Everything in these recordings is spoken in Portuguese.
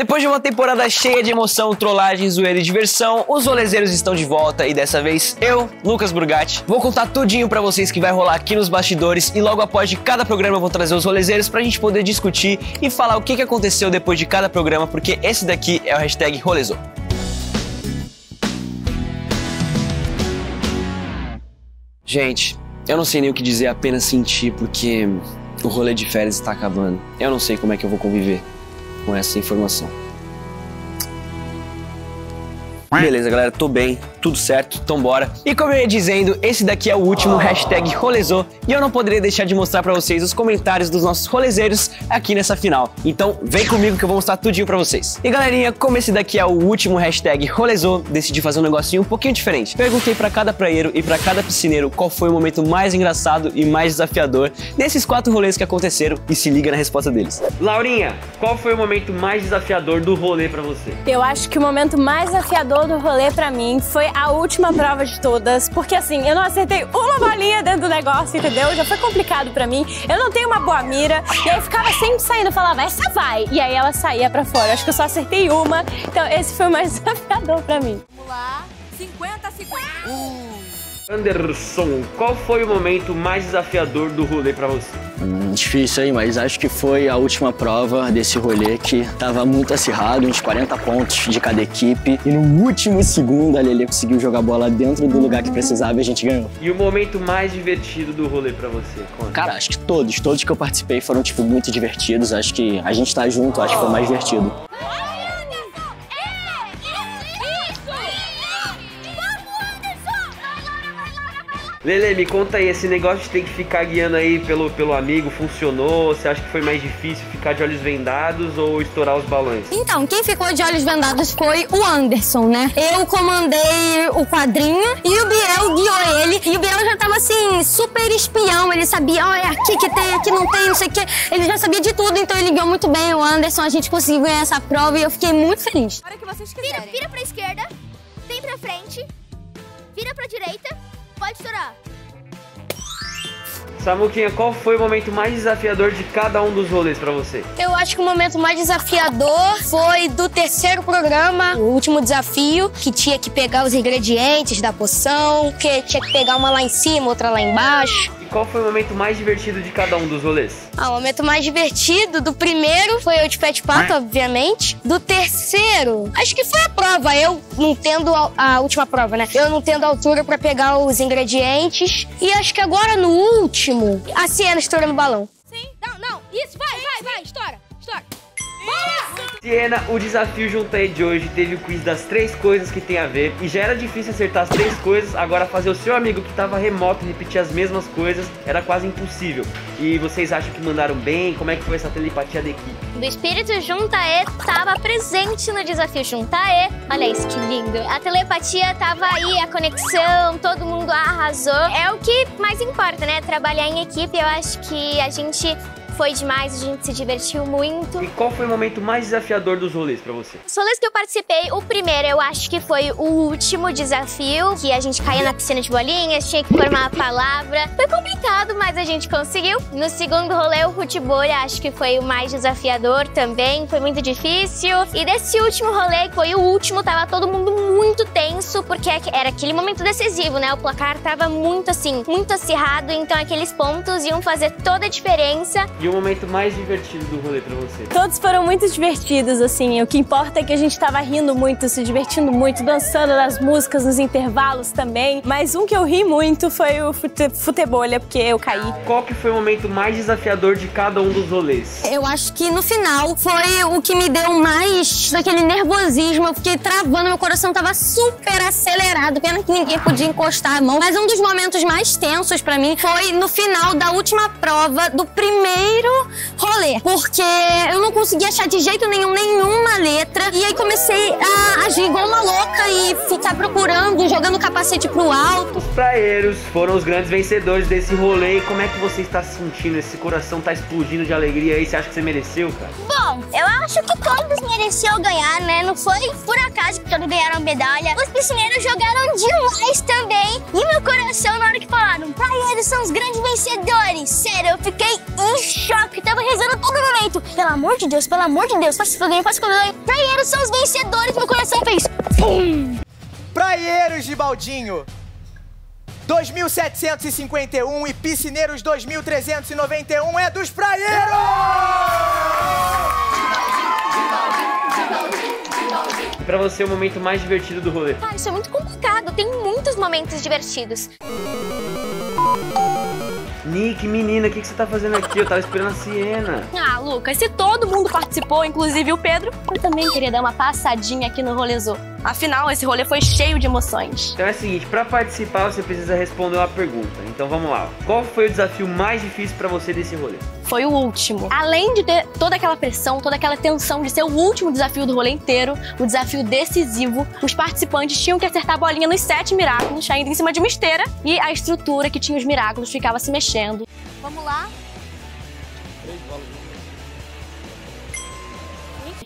Depois de uma temporada cheia de emoção, trollagem, zoeira e diversão, os rolezeiros estão de volta e dessa vez eu, Lucas Burgatti, vou contar tudinho pra vocês que vai rolar aqui nos bastidores e logo após de cada programa eu vou trazer os rolezeiros pra gente poder discutir e falar o que, que aconteceu depois de cada programa, porque esse daqui é o hashtag Rolezou. Gente, eu não sei nem o que dizer, apenas sentir, porque o rolê de férias está acabando. Eu não sei como é que eu vou conviver com essa informação. Beleza, galera, tô bem, tudo certo, então bora. E como eu ia dizendo, esse daqui é o último hashtag Rolezou e eu não poderia deixar de mostrar pra vocês os comentários dos nossos rolezeiros aqui nessa final. Então vem comigo que eu vou mostrar tudinho pra vocês. E galerinha, como esse daqui é o último hashtag Rolezou, decidi fazer um negocinho um pouquinho diferente. Perguntei pra cada praieiro e pra cada piscineiro qual foi o momento mais engraçado e mais desafiador nesses quatro rolês que aconteceram e se liga na resposta deles. Laurinha, qual foi o momento mais desafiador do rolê pra você? Eu acho que o momento mais desafiador do rolê pra mim foi a última prova de todas, porque assim, eu não acertei uma bolinha dentro do negócio, entendeu? Já foi complicado pra mim. Eu não tenho uma boa mira, e aí eu ficava sempre saindo, falava, essa vai, e aí ela saía pra fora. Acho que eu só acertei uma, então esse foi o mais desafiador pra mim. Vamos lá. 50, 50. Uh. Anderson, qual foi o momento mais desafiador do rolê pra você? Hum, difícil aí, mas acho que foi a última prova desse rolê que tava muito acirrado, uns 40 pontos de cada equipe. E no último segundo a Lele conseguiu jogar a bola dentro do lugar que precisava e a gente ganhou. E o momento mais divertido do rolê pra você? Conta. Cara, acho que todos, todos que eu participei foram, tipo, muito divertidos. Acho que a gente tá junto, acho que foi o mais divertido. Lele, me conta aí, esse negócio de ter que ficar guiando aí pelo, pelo amigo, funcionou? Você acha que foi mais difícil ficar de olhos vendados ou estourar os balões? Então, quem ficou de olhos vendados foi o Anderson, né? Eu comandei o quadrinho e o Biel guiou ele. E o Biel já tava assim, super espião. Ele sabia, ó, oh, é aqui que tem, aqui não tem, não sei o quê. Ele já sabia de tudo, então ele guiou muito bem o Anderson. A gente conseguiu ganhar essa prova e eu fiquei muito feliz. A hora que vocês quiserem. Vira, vira pra esquerda, vem pra frente, vira pra direita. Pode estourar. Samuquinha, qual foi o momento mais desafiador de cada um dos rolês pra você? Eu acho que o momento mais desafiador foi do terceiro programa, o último desafio, que tinha que pegar os ingredientes da poção, que tinha que pegar uma lá em cima, outra lá embaixo. Qual foi o momento mais divertido de cada um dos rolês? Ah, o momento mais divertido do primeiro foi eu de pet pato, obviamente. Do terceiro, acho que foi a prova. Eu não tendo a, a última prova, né? Eu não tendo altura pra pegar os ingredientes. E acho que agora no último, a Siena estourando o balão. Sim. Não, não. Isso, vai, sim, vai, sim. vai. Estoura, estoura. Boa! Siena, o desafio junto aí de hoje teve o quiz das três coisas que tem a ver e já era difícil acertar as três coisas, agora fazer o seu amigo que tava remoto repetir as mesmas coisas era quase impossível. E vocês acham que mandaram bem? Como é que foi essa telepatia da equipe? O espírito Juntaê tava presente no desafio Juntaê. Olha isso que lindo. A telepatia tava aí, a conexão, todo mundo arrasou. É o que mais importa, né? Trabalhar em equipe, eu acho que a gente foi demais, a gente se divertiu muito. E qual foi o momento mais desafiador dos rolês pra você? Os rolês que eu participei, o primeiro eu acho que foi o último desafio, que a gente caía na piscina de bolinhas, tinha que formar a palavra. Foi complicado, mas a gente conseguiu. No segundo rolê, o futebol, acho que foi o mais desafiador também, foi muito difícil. E desse último rolê, que foi o último, tava todo mundo muito tenso, porque era aquele momento decisivo, né? O placar tava muito assim, muito acirrado, então aqueles pontos iam fazer toda a diferença. E o momento mais divertido do rolê pra você? Todos foram muito divertidos, assim. O que importa é que a gente tava rindo muito, se divertindo muito, dançando nas músicas, nos intervalos também. Mas um que eu ri muito foi o fute futebolha, porque eu caí. Qual que foi o momento mais desafiador de cada um dos rolês? Eu acho que no final foi o que me deu mais daquele nervosismo. Eu fiquei travando, meu coração tava super acelerado. Pena que ninguém podia encostar a mão. Mas um dos momentos mais tensos pra mim foi no final da última prova do primeiro rolê, porque eu não conseguia achar de jeito nenhum nenhuma letra. E aí comecei a agir igual uma louca e ficar procurando, jogando capacete pro alto. Os praeiros foram os grandes vencedores desse rolê. E como é que você está se sentindo? Esse coração tá explodindo de alegria aí. Você acha que você mereceu, cara? Bom, eu acho que todos mereciam ganhar, né? não foi por acaso que todos ganharam medalha. Os piscineiros jogaram demais também. E meu coração, na hora que falaram, praieros são os grandes vencedores. Sério, eu fiquei em choque. Tava rezando todo momento. Pelo amor de Deus, pelo amor de Deus, faça pra faça isso Praieros são os vencedores. Meu coração fez. Pum. Praieiros de Baldinho. 2.751 e Piscineiros 2.391 é dos praieiros! Pra você, o momento mais divertido do rolê? Ah, isso é muito complicado. Tem muitos momentos divertidos. Nick, menina, o que, que você tá fazendo aqui? Eu tava esperando a Siena. Ah, Lucas, se todo mundo participou, inclusive o Pedro, eu também queria dar uma passadinha aqui no Rolezô. Afinal, esse rolê foi cheio de emoções. Então é o seguinte, pra participar você precisa responder uma pergunta. Então vamos lá. Qual foi o desafio mais difícil pra você desse rolê? Foi o último. Além de ter toda aquela pressão, toda aquela tensão de ser o último desafio do rolê inteiro, o desafio decisivo, os participantes tinham que acertar a bolinha nos sete miráculos, ainda em cima de uma esteira, e a estrutura que tinha os miráculos ficava se mexendo. Vamos lá.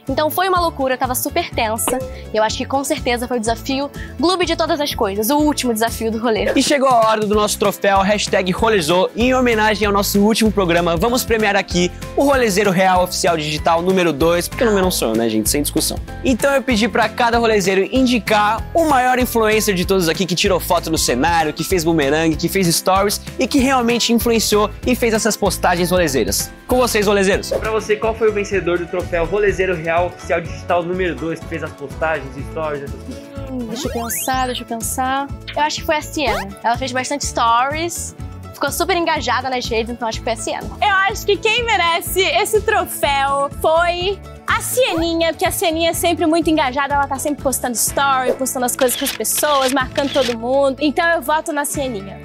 Então foi uma loucura, eu tava super tensa. Eu acho que com certeza foi o desafio Gloob de todas as coisas, o último desafio do rolê. E chegou a hora do nosso troféu hashtag Rolezou. E em homenagem ao nosso último programa, vamos premiar aqui o Rolezeiro Real Oficial Digital número 2, porque o número não sou eu, né, gente? Sem discussão. Então eu pedi pra cada rolezeiro indicar o maior influencer de todos aqui que tirou foto no cenário, que fez boomerang, que fez stories e que realmente influenciou e fez essas postagens rolezeiras. Com vocês, rolezeiros. Pra você, qual foi o vencedor do troféu Rolezeiro Real Oficial Digital número 2, que fez as postagens, stories, essas coisas? Hum, deixa eu pensar, deixa eu pensar. Eu acho que foi a Siena. Ela fez bastante stories. Ficou super engajada nas redes, então acho que foi a Siena. Eu acho que quem merece esse troféu foi a Sieninha, porque a Sieninha é sempre muito engajada, ela tá sempre postando story, postando as coisas com as pessoas, marcando todo mundo. Então eu voto na Sieninha.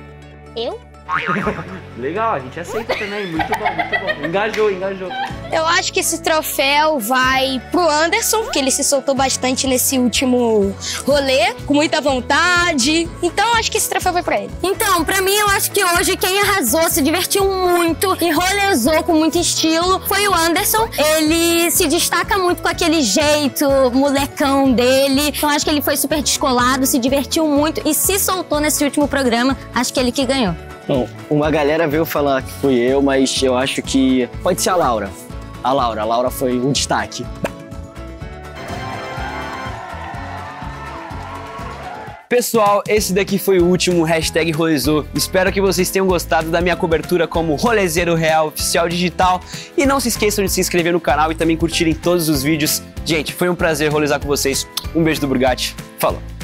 Eu? Legal, a gente aceita também. Muito bom, muito bom. Engajou, engajou. Eu acho que esse troféu vai pro Anderson, que ele se soltou bastante nesse último rolê, com muita vontade. Então acho que esse troféu vai pra ele. Então, pra mim, eu acho que hoje quem arrasou, se divertiu muito e rolezou com muito estilo foi o Anderson. Ele se destaca muito com aquele jeito molecão dele. Então acho que ele foi super descolado, se divertiu muito e se soltou nesse último programa. Acho que ele que ganhou. Bom, uma galera veio falar que fui eu, mas eu acho que pode ser a Laura. A Laura, a Laura foi um destaque. Pessoal, esse daqui foi o último hashtag Rolezou. Espero que vocês tenham gostado da minha cobertura como rolezeiro real oficial digital. E não se esqueçam de se inscrever no canal e também curtirem todos os vídeos. Gente, foi um prazer rolezar com vocês. Um beijo do Burgatti. Falou!